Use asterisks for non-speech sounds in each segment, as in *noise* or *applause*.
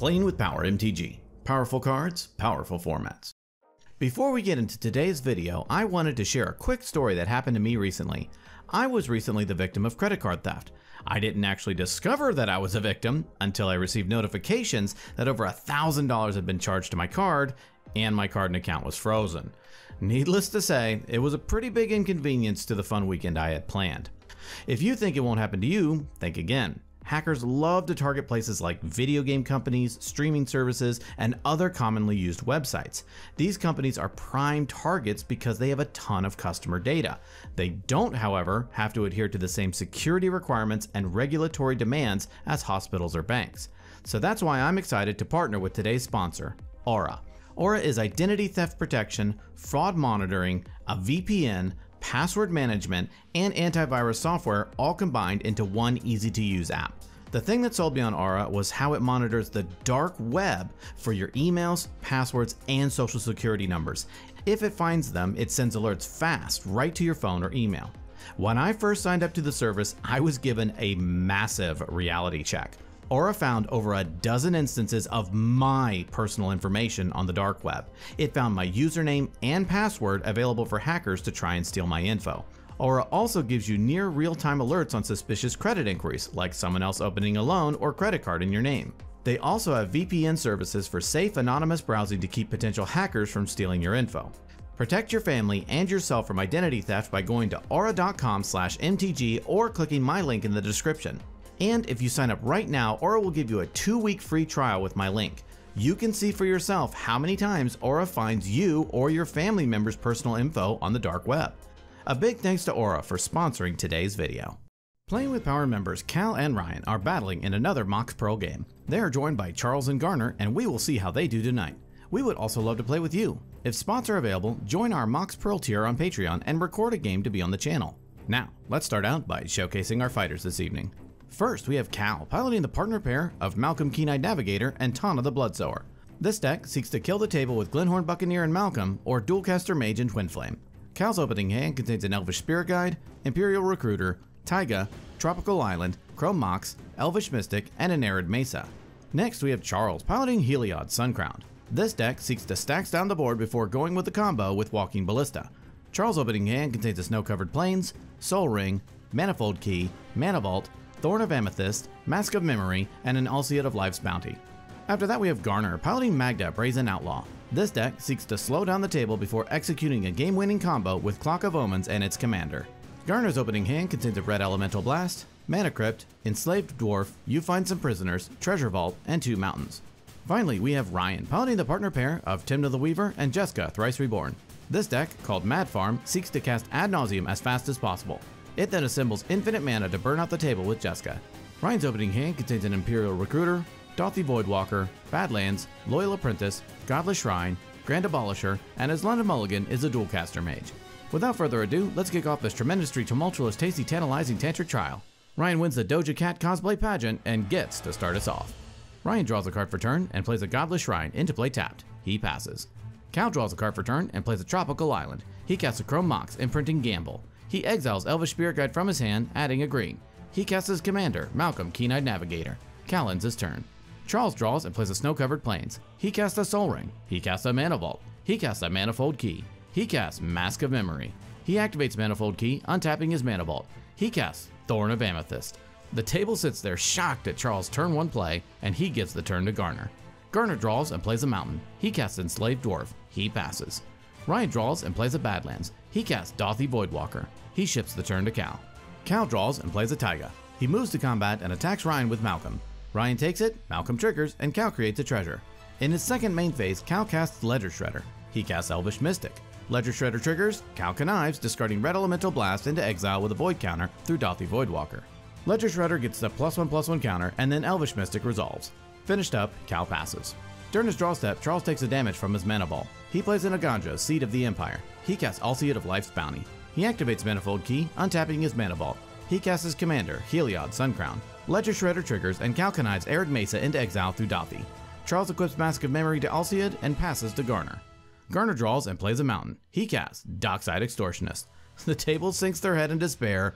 Playing with Power MTG. Powerful cards, powerful formats. Before we get into today's video, I wanted to share a quick story that happened to me recently. I was recently the victim of credit card theft. I didn't actually discover that I was a victim until I received notifications that over $1,000 had been charged to my card and my card and account was frozen. Needless to say, it was a pretty big inconvenience to the fun weekend I had planned. If you think it won't happen to you, think again. Hackers love to target places like video game companies, streaming services, and other commonly used websites. These companies are prime targets because they have a ton of customer data. They don't, however, have to adhere to the same security requirements and regulatory demands as hospitals or banks. So that's why I'm excited to partner with today's sponsor, Aura. Aura is identity theft protection, fraud monitoring, a VPN, password management, and antivirus software all combined into one easy to use app. The thing that sold me on Aura was how it monitors the dark web for your emails, passwords, and social security numbers. If it finds them, it sends alerts fast right to your phone or email. When I first signed up to the service, I was given a massive reality check. Aura found over a dozen instances of my personal information on the dark web. It found my username and password available for hackers to try and steal my info. Aura also gives you near real-time alerts on suspicious credit inquiries, like someone else opening a loan or credit card in your name. They also have VPN services for safe anonymous browsing to keep potential hackers from stealing your info. Protect your family and yourself from identity theft by going to aura.com/mtg or clicking my link in the description. And if you sign up right now, Aura will give you a two week free trial with my link. You can see for yourself how many times Aura finds you or your family members' personal info on the dark web. A big thanks to Aura for sponsoring today's video. Playing with Power members Cal and Ryan are battling in another Mox Pearl game. They are joined by Charles and Garner, and we will see how they do tonight. We would also love to play with you. If spots are available, join our Mox Pearl tier on Patreon and record a game to be on the channel. Now, let's start out by showcasing our fighters this evening. First, we have Cal piloting the partner pair of Malcolm Keen-Eyed Navigator and Tana the Bloodsower. This deck seeks to kill the table with Glint-Horn Buccaneer and Malcolm, or Dualcaster Mage and Twin Flame. Cal's opening hand contains an Elvish Spirit Guide, Imperial Recruiter, Taiga, Tropical Island, Chrome Mox, Elvish Mystic, and an Arid Mesa. Next, we have Charles piloting Heliod Suncrowned. This deck seeks to stacks down the board before going with the combo with Walking Ballista. Charles' opening hand contains a Snow-Covered Plains, Sol Ring, Manifold Key, Mana Vault, Thorn of Amethyst, Mask of Memory, and an Alseid of Life's Bounty. After that we have Garner piloting Magda Brazen Outlaw. This deck seeks to slow down the table before executing a game-winning combo with Clock of Omens and its commander. Garner's opening hand contains a Red Elemental Blast, Mana Crypt, Enslaved Dwarf, You Find Some Prisoners, Treasure Vault, and two Mountains. Finally, we have Ryan piloting the partner pair of Tymna the Weaver and Jeska, Thrice Reborn. This deck, called Mad Farm, seeks to cast Ad Nauseam as fast as possible. It then assembles infinite mana to burn out the table with Jeska. Ryan's opening hand contains an Imperial Recruiter, Dauthi Voidwalker, Badlands, Loyal Apprentice, Godless Shrine, Grand Abolisher, and his London Mulligan is a Dualcaster Mage. Without further ado, let's kick off this tremendously tumultuous, tasty, tantalizing tantric trial. Ryan wins the Doja Cat cosplay pageant and gets to start us off. Ryan draws a card for turn and plays a Godless Shrine into play tapped. He passes. Cal draws a card for turn and plays a Tropical Island. He casts a Chrome Mox, imprinting Gamble. He exiles Elvish Spirit Guide from his hand, adding a green. He casts his commander, Malcolm Keen-Eyed Navigator. Cal ends his turn. Charles draws and plays a Snow-Covered Plains. He casts a Sol Ring. He casts a Mana Vault. He casts a Manifold Key. He casts Mask of Memory. He activates Manifold Key, untapping his Mana Vault. He casts Thorn of Amethyst. The table sits there shocked at Charles' turn 1 play, and he gives the turn to Garner. Garner draws and plays a Mountain. He casts Enslaved Dwarf. He passes. Ryan draws and plays a Badlands. He casts Dauthi Voidwalker. He ships the turn to Cal. Cal draws and plays a Taiga. He moves to combat and attacks Ryan with Malcolm. Ryan takes it, Malcolm triggers, and Cal creates a treasure. In his second main phase, Cal casts Ledger Shredder. He casts Elvish Mystic. Ledger Shredder triggers, Cal connives, discarding Red Elemental Blast into exile with a Void counter through Dauthi Voidwalker. Ledger Shredder gets the plus one plus one counter, and then Elvish Mystic resolves. Finished up, Cal passes. During his draw step, Charles takes a damage from his mana vault. He plays in a Eiganjo, Seat of the Empire. He casts Alseid of Life's Bounty. He activates Manifold Key, untapping his mana vault. He casts his commander, Heliod Suncrown. Ledger Shredder triggers and Cal connives Arid Mesa into exile through Dauthi. Charles equips Mask of Memory to Alseid and passes to Garner. Garner draws and plays a mountain. He casts Dockside Extortionist. *laughs* The table sinks their head in despair,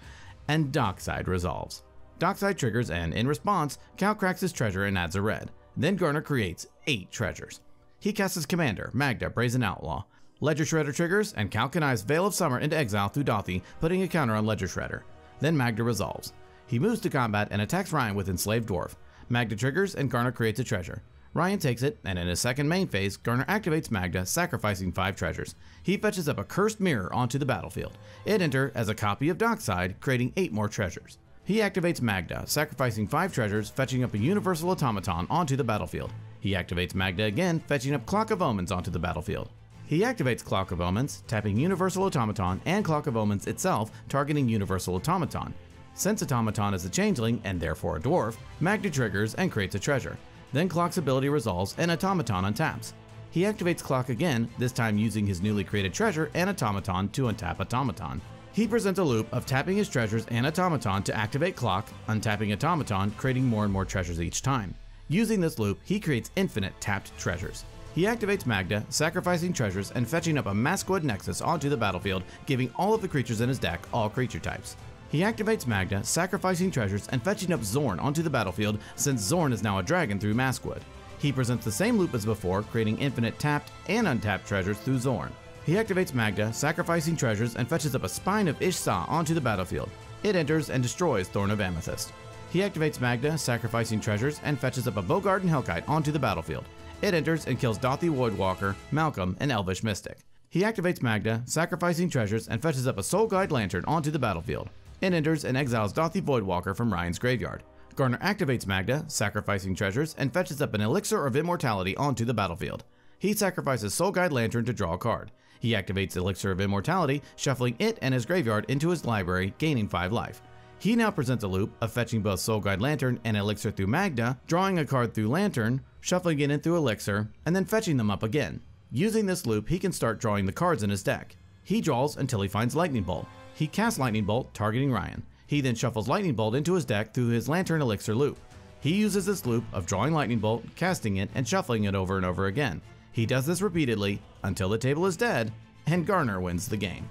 and Dockside resolves. Dockside triggers and, in response, Cal cracks his treasure and adds a red. Then Garner creates 8 treasures. He casts his commander, Magda, Brazen Outlaw. Ledger Shredder triggers, and Cal Veil of Summer into exile through Dauthi, putting a counter on Ledger Shredder. Then Magda resolves. He moves to combat and attacks Ryan with Enslaved Dwarf. Magda triggers, and Garner creates a treasure. Ryan takes it, and in his second main phase, Garner activates Magda, sacrificing 5 treasures. He fetches up a Cursed Mirror onto the battlefield. It enters as a copy of Dockside, creating 8 more treasures. He activates Magda, sacrificing 5 treasures, fetching up a Universal Automaton onto the battlefield. He activates Magda again, fetching up Clock of Omens onto the battlefield. He activates Clock of Omens, tapping Universal Automaton and Clock of Omens itself, targeting Universal Automaton. Since Automaton is a changeling and therefore a dwarf, Magda triggers and creates a treasure. Then Clock's ability resolves and Automaton untaps. He activates Clock again, this time using his newly created treasure and Automaton to untap Automaton. He presents a loop of tapping his treasures and Automaton to activate Clock, untapping Automaton, creating more and more treasures each time. Using this loop, he creates infinite tapped treasures. He activates Magda, sacrificing treasures and fetching up a Maskwood Nexus onto the battlefield, giving all of the creatures in his deck all creature types. He activates Magda, sacrificing treasures and fetching up Xorn onto the battlefield since Xorn is now a dragon through Maskwood. He presents the same loop as before, creating infinite tapped and untapped treasures through Xorn. He activates Magda, sacrificing treasures and fetches up a Spine of Ish-Sah onto the battlefield. It enters and destroys Thorn of Amethyst. He activates Magda, sacrificing treasures, and fetches up a Bogardan Hellkite onto the battlefield. It enters and kills Dauthi Voidwalker, Malcolm, and Elvish Mystic. He activates Magda, sacrificing treasures, and fetches up a Soul Guide Lantern onto the battlefield. It enters and exiles Dauthi Voidwalker from Ryan's graveyard. Garner activates Magda, sacrificing treasures, and fetches up an Elixir of Immortality onto the battlefield. He sacrifices Soul Guide Lantern to draw a card. He activates Elixir of Immortality, shuffling it and his graveyard into his library, gaining 5 life. He now presents a loop of fetching both Soul Guide Lantern and Elixir through Magda, drawing a card through Lantern, shuffling it in through Elixir, and then fetching them up again. Using this loop, he can start drawing the cards in his deck. He draws until he finds Lightning Bolt. He casts Lightning Bolt, targeting Ryan. He then shuffles Lightning Bolt into his deck through his Lantern Elixir loop. He uses this loop of drawing Lightning Bolt, casting it, and shuffling it over and over again. He does this repeatedly until the table is dead, and Garner wins the game.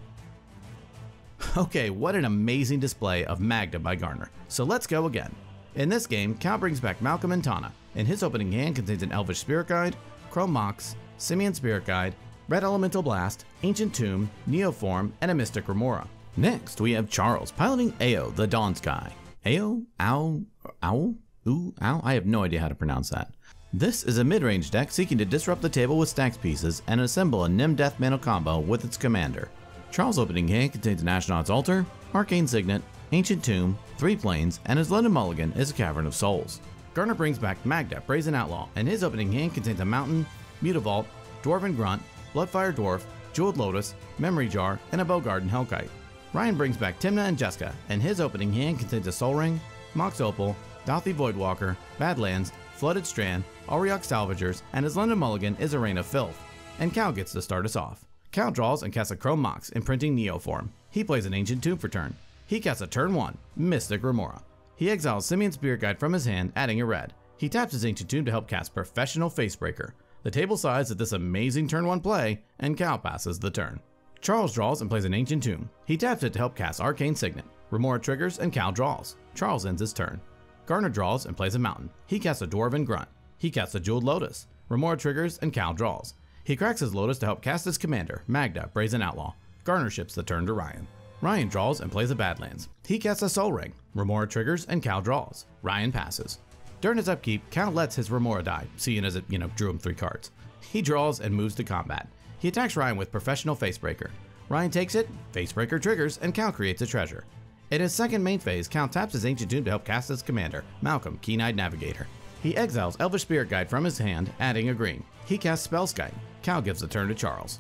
Okay, what an amazing display of Magda by Garner. So let's go again. In this game, Cal brings back Malcolm and Tana, and his opening hand contains an Elvish Spirit Guide, Chrome Mox, Simian Spirit Guide, Red Elemental Blast, Ancient Tomb, Neoform, and a Mystic Remora. Next, we have Charles piloting Ao, the Dawnsky. Ao? Ow? Owl? Ooh? Ow? I have no idea how to pronounce that. This is a mid-range deck seeking to disrupt the table with stax pieces and assemble a Nim Deathmantle combo with its commander. Charles' opening hand contains an Ashnod's Altar, Arcane Signet, Ancient Tomb, Three plains, and his London Mulligan is a Cavern of Souls. Garner brings back Magda, Brazen Outlaw, and his opening hand contains a Mountain, Mutavault, Dwarven Grunt, Bloodfire Dwarf, Jeweled Lotus, Memory Jar, and a Bogardan Hellkite. Ryan brings back Tymna and Jeska, and his opening hand contains a Sol Ring, Mox Opal, Dauthi Voidwalker, Badlands, Flooded Strand, Auriok Salvagers, and his London Mulligan is a Rain of Filth. And Cal gets to start us off. Cal draws and casts a Chrome Mox, imprinting Neoform. He plays an Ancient Tomb for turn. He casts a turn 1, Mystic Remora. He exiles Simian Spirit Guide from his hand, adding a red. He taps his Ancient Tomb to help cast Professional Facebreaker. The table sides at this amazing turn 1 play, and Cal passes the turn. Charles draws and plays an Ancient Tomb. He taps it to help cast Arcane Signet. Remora triggers and Cal draws. Charles ends his turn. Garner draws and plays a Mountain. He casts a Dwarven Grunt. He casts a Jeweled Lotus. Remora triggers and Cal draws. He cracks his Lotus to help cast his commander, Magda, Brazen Outlaw. Garner ships the turn to Ryan. Ryan draws and plays a Badlands. He casts a Sol Ring. Remora triggers and Cal draws. Ryan passes. During his upkeep, Cal lets his Remora die, seeing as it, you know, drew him three cards. He draws and moves to combat. He attacks Ryan with Professional Facebreaker. Ryan takes it, Facebreaker triggers, and Cal creates a treasure. In his second main phase, Cal taps his Ancient Tomb to help cast his commander, Malcolm, Keen-Eyed Navigator. He exiles Elvish Spirit Guide from his hand, adding a green. He casts Spellskite. Cal gives the turn to Charles.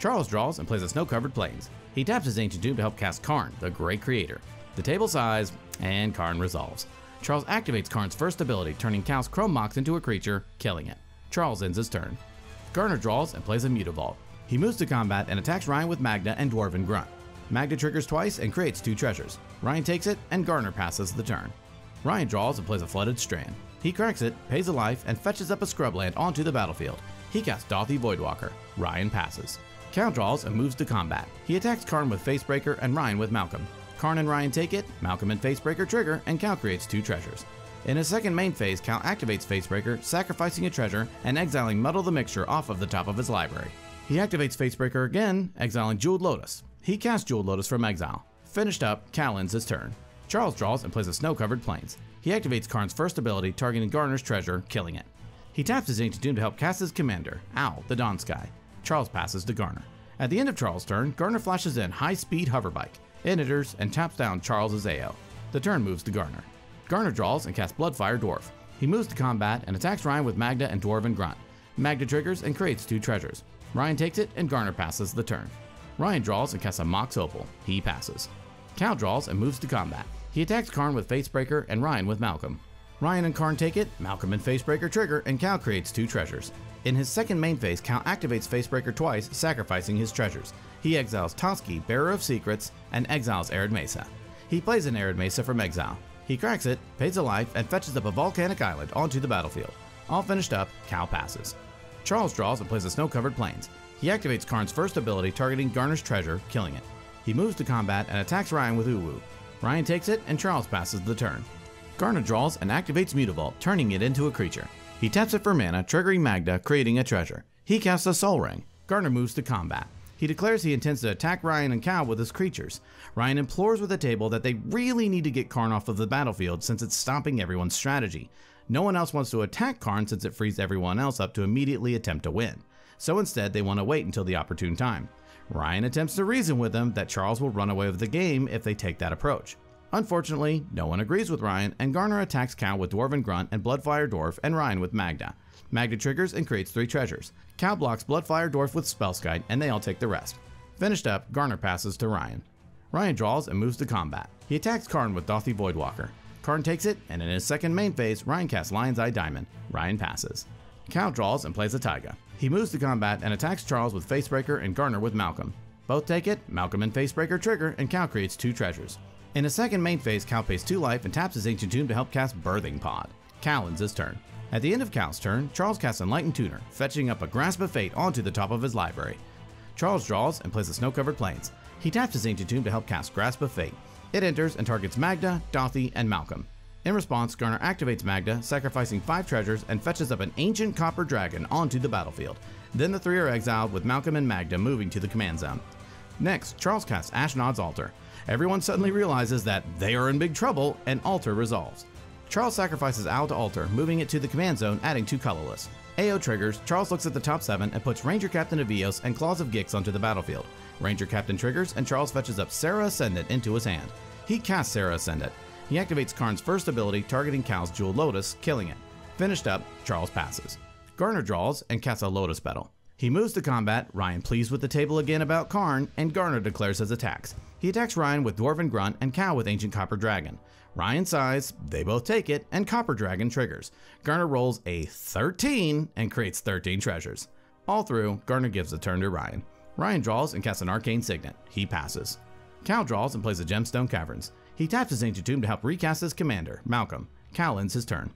Charles draws and plays a Snow-Covered Plains. He taps his Ancient Tomb to help cast Karn, the Great Creator. The table size, and Karn resolves. Charles activates Karn's first ability, turning Cal's Chrome Mox into a creature, killing it. Charles ends his turn. Garner draws and plays a Mutavault. He moves to combat and attacks Ryan with Magda and Dwarven Grunt. Magda triggers twice and creates two treasures. Ryan takes it, and Garner passes the turn. Ryan draws and plays a Flooded Strand. He cracks it, pays a life, and fetches up a Scrubland onto the battlefield. He casts Dauthi Voidwalker. Ryan passes. Cal draws and moves to combat. He attacks Karn with Facebreaker and Ryan with Malcolm. Karn and Ryan take it, Malcolm and Facebreaker trigger, and Cal creates two treasures. In his second main phase, Cal activates Facebreaker, sacrificing a treasure and exiling Muddle the Mixture off of the top of his library. He activates Facebreaker again, exiling Jeweled Lotus. He casts Jeweled Lotus from exile. Finished up, Cal ends his turn. Charles draws and plays a snow-covered plains. He activates Karn's first ability, targeting Garner's treasure, killing it. He taps his Ancient Tomb to help cast his commander, Owl, the Dawn Sky. Charles passes to Garner. At the end of Charles' turn, Garner flashes in high-speed hoverbike. Enters and taps down Charles' AO. The turn moves to Garner. Garner draws and casts Bloodfire Dwarf. He moves to combat and attacks Ryan with Magda and Dwarven Grunt. Magda triggers and creates two treasures. Ryan takes it and Garner passes the turn. Ryan draws and casts a Mox Opal. He passes. Cal draws and moves to combat. He attacks Karn with Facebreaker and Ryan with Malcolm. Ryan and Karn take it, Malcolm and Facebreaker trigger, and Cal creates two treasures. In his second main phase, Cal activates Facebreaker twice, sacrificing his treasures. He exiles Toski, Bearer of Secrets, and exiles Arid Mesa. He plays an Arid Mesa from exile. He cracks it, pays a life, and fetches up a volcanic island onto the battlefield. All finished up, Cal passes. Charles draws and plays a snow-covered plains. He activates Karn's first ability targeting Garner's treasure, killing it. He moves to combat and attacks Ryan with Uwu. Ryan takes it and Charles passes the turn. Garner draws and activates Mutavault, turning it into a creature. He taps it for mana, triggering Magda, creating a treasure. He casts a Sol Ring. Garner moves to combat. He declares he intends to attack Ryan and Cal with his creatures. Ryan implores with the table that they really need to get Karn off of the battlefield since it's stopping everyone's strategy. No one else wants to attack Karn since it frees everyone else up to immediately attempt to win. So instead, they want to wait until the opportune time. Ryan attempts to reason with them that Charles will run away with the game if they take that approach. Unfortunately, no one agrees with Ryan, and Garner attacks Cal with Dwarven Grunt and Bloodfire Dwarf, and Ryan with Magda. Magda triggers and creates three treasures. Cal blocks Bloodfire Dwarf with Spellskite, and they all take the rest. Finished up, Garner passes to Ryan. Ryan draws and moves to combat. He attacks Karn with Dauthi Voidwalker. Karn takes it, and in his second main phase, Ryan casts Lion's Eye Diamond. Ryan passes. Cal draws and plays a Taiga. He moves to combat and attacks Charles with Facebreaker and Garner with Malcolm. Both take it, Malcolm and Facebreaker trigger, and Cal creates two treasures. In his second main phase, Cal pays 2 life and taps his Ancient Tomb to help cast Birthing Pod. Cal ends his turn. At the end of Cal's turn, Charles casts Enlightened Tutor, fetching up a Grasp of Fate onto the top of his library. Charles draws and plays the Snow-Covered Plains. He taps his Ancient Tomb to help cast Grasp of Fate. It enters and targets Magda, Dauthi, and Malcolm. In response, Garner activates Magda, sacrificing 5 treasures, and fetches up an Ancient Copper Dragon onto the battlefield. Then the three are exiled, with Malcolm and Magda moving to the command zone. Next, Charles casts Ashnod's Altar. Everyone suddenly realizes that they are in big trouble, and Altar resolves. Charles sacrifices Owl to Altar, moving it to the command zone, adding two colorless. AO triggers, Charles looks at the top 7 and puts Ranger Captain of Eos and Claws of Gix onto the battlefield. Ranger Captain triggers, and Charles fetches up Serra Ascendant into his hand. He casts Serra Ascendant. He activates Karn's first ability, targeting Cal's Jewel Lotus, killing it. Finished up, Charles passes. Garner draws and casts a Lotus Petal. He moves to combat, Ryan pleased with the table again about Karn, and Garner declares his attacks. He attacks Ryan with Dwarven Grunt and Cal with Ancient Copper Dragon. Ryan sighs, they both take it, and Copper Dragon triggers. Garner rolls a 13 and creates 13 treasures. All through, Garner gives a turn to Ryan. Ryan draws and casts an Arcane Signet. He passes. Cal draws and plays a Gemstone Caverns. He taps his Ancient Tomb to help recast his commander, Malcolm. Cal ends his turn.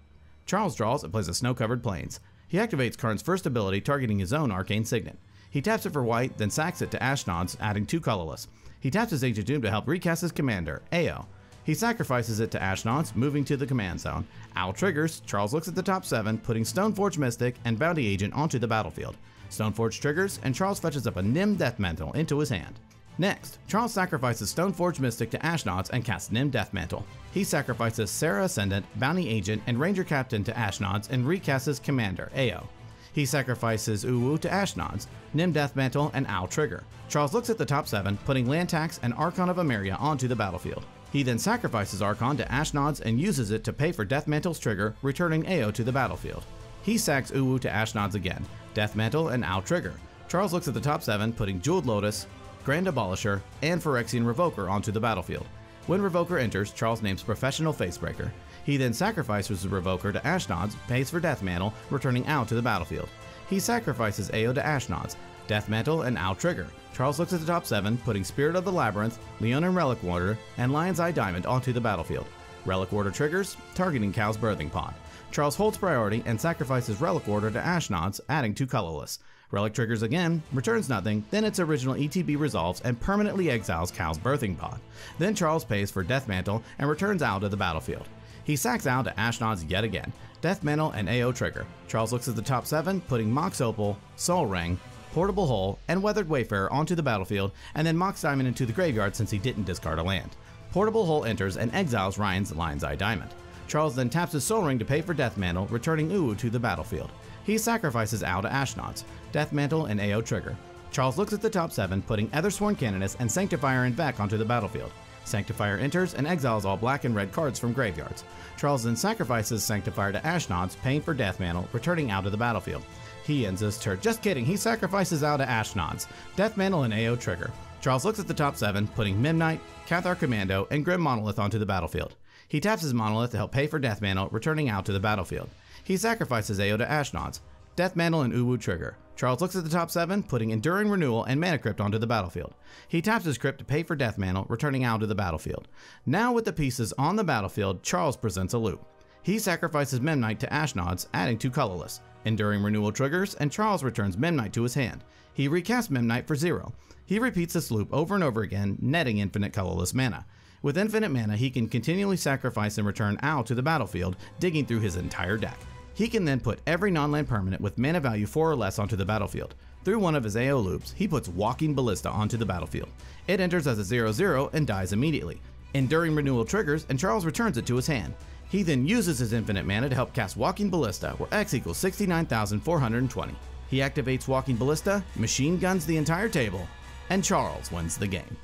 Charles draws and plays a Snow-Covered Plains. He activates Karn's first ability, targeting his own Arcane Signet. He taps it for white, then sacks it to Ashnod's, adding two colorless. He taps his Ancient Tomb to help recast his commander, Ao. He sacrifices it to Ashnod's, moving to the command zone. Owl triggers, Charles looks at the top 7, putting Stoneforge Mystic and Bounty Agent onto the battlefield. Stoneforge triggers, and Charles fetches up a Nim Death Mantle into his hand. Next, Charles sacrifices Stoneforge Mystic to Ashnod's and casts Nim Death Mantle. He sacrifices Serra Ascendant, Bounty Agent, and Ranger Captain to Ashnod's and recasts commander, Ao. He sacrifices Uwu to Ashnod's, Nim Death Mantle, and Owl Trigger. Charles looks at the top 7, putting Land Tax and Archon of Emeria onto the battlefield. He then sacrifices Archon to Ashnod's and uses it to pay for Death Mantle's trigger, returning Ao to the battlefield. He sacks Uwu to Ashnod's again, Death Mantle, and Owl Trigger. Charles looks at the top 7, putting Jeweled Lotus, Grand Abolisher, and Phyrexian Revoker onto the battlefield. When Revoker enters, Charles names Professional Facebreaker. He then sacrifices the Revoker to Ashnod's, pays for Death Mantle, returning Owl to the battlefield. He sacrifices Ao to Ashnod's, Death Mantle, and Owl Trigger. Charles looks at the top 7, putting Spirit of the Labyrinth, Leonin Relic Warder, and Lion's Eye Diamond onto the battlefield. Relic Warder triggers, targeting Cal's Birthing Pod. Charles holds priority and sacrifices Relic Warder to Ashnod's, adding two colorless. Relic triggers again, returns nothing, then its original ETB resolves and permanently exiles Cal's Birthing Pod. Then Charles pays for Death Mantle and returns Owl to the battlefield. He sacks out to Ashnod's yet again, Death Mantle and AO Trigger. Charles looks at the top 7, putting Mox Opal, Sol Ring, Portable Hole, and Weathered Wayfarer onto the battlefield, and then Mox Diamond into the graveyard since he didn't discard a land. Portable Hole enters and exiles Ryan's Lion's Eye Diamond. Charles then taps his Sol Ring to pay for Death Mantle, returning Uwu to the battlefield. He sacrifices Owl to Ashnod's, Death Mantle, and AO Trigger. Charles looks at the top 7, putting Ethersworn Canoness and Sanctifier en-Vec onto the battlefield. Sanctifier enters and exiles all black and red cards from graveyards. Charles then sacrifices Sanctifier to Ashnod's, paying for Death Mantle, returning out to the battlefield. He ends his turn. Just kidding, he sacrifices out to Ashnod's, Death Mantle, and AO Trigger. Charles looks at the top 7, putting Memnite, Cathar Commando, and Grim Monolith onto the battlefield. He taps his Monolith to help pay for Death Mantle, returning out to the battlefield. He sacrifices AO to Ashnod's, Death Mantle, and Uwu Trigger. Charles looks at the top 7, putting Enduring Renewal and Mana Crypt onto the battlefield. He taps his crypt to pay for Death Mantle, returning Ao to the battlefield. Now with the pieces on the battlefield, Charles presents a loop. He sacrifices Memnite to Ashnod's, adding two colorless. Enduring Renewal triggers, and Charles returns Memnite to his hand. He recasts Memnite for zero. He repeats this loop over and over again, netting infinite colorless mana. With infinite mana, he can continually sacrifice and return Owl to the battlefield, digging through his entire deck. He can then put every non-land permanent with mana value 4 or less onto the battlefield. Through one of his AO loops, he puts Walking Ballista onto the battlefield. It enters as a 0-0 and dies immediately. Enduring Renewal triggers, and Charles returns it to his hand. He then uses his infinite mana to help cast Walking Ballista, where X equals 69,420. He activates Walking Ballista, machine guns the entire table, and Charles wins the game.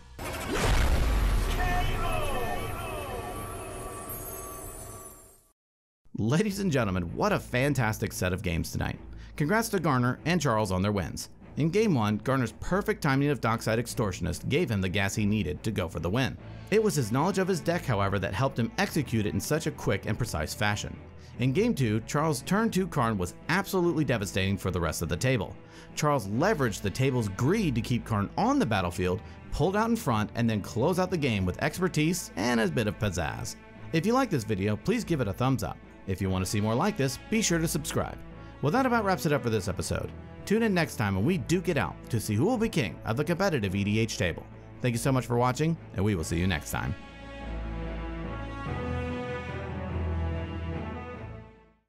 Ladies and gentlemen, what a fantastic set of games tonight. Congrats to Garner and Charles on their wins. In Game 1, Garner's perfect timing of Dockside Extortionist gave him the gas he needed to go for the win. It was his knowledge of his deck, however, that helped him execute it in such a quick and precise fashion. In Game 2, Charles' turn 2 Karn was absolutely devastating for the rest of the table. Charles leveraged the table's greed to keep Karn on the battlefield, pulled out in front, and then close out the game with expertise and a bit of pizzazz. If you like this video, please give it a thumbs up. If you want to see more like this, be sure to subscribe. Well, that about wraps it up for this episode. Tune in next time when we duke it out to see who will be king of the competitive EDH table. Thank you so much for watching, and we will see you next time.